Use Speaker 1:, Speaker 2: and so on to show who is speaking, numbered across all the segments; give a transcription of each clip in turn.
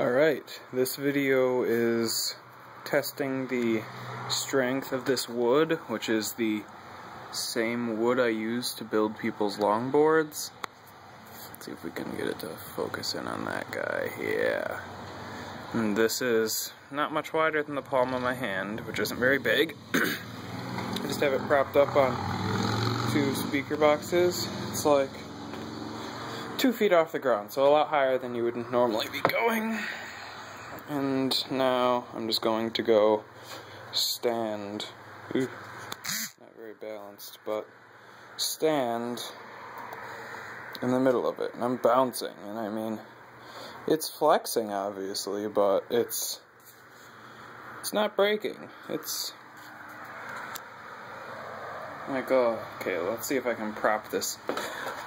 Speaker 1: Alright, this video is testing the strength of this wood, which is the same wood I use to build people's longboards. Let's see if we can get it to focus in on that guy. Yeah. And this is not much wider than the palm of my hand, which isn't very big. I just have it propped up on two speaker boxes. It's like two feet off the ground, so a lot higher than you would normally be going. And now I'm just going to go stand. Ooh, not very balanced, but stand in the middle of it. And I'm bouncing, and I mean, it's flexing obviously, but it's it's not breaking. It's like, oh, okay, let's see if I can prop this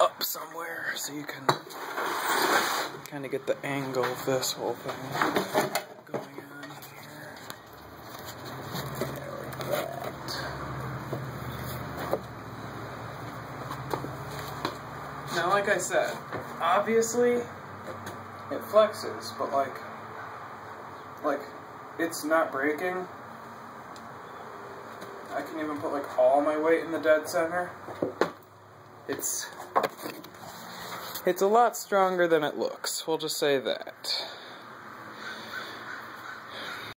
Speaker 1: up somewhere so you can kind of get the angle of this whole thing going on here. Now, like I said, obviously it flexes, but like, like, it's not breaking. I can even put like all my weight in the dead center. It's it's a lot stronger than it looks. We'll just say that.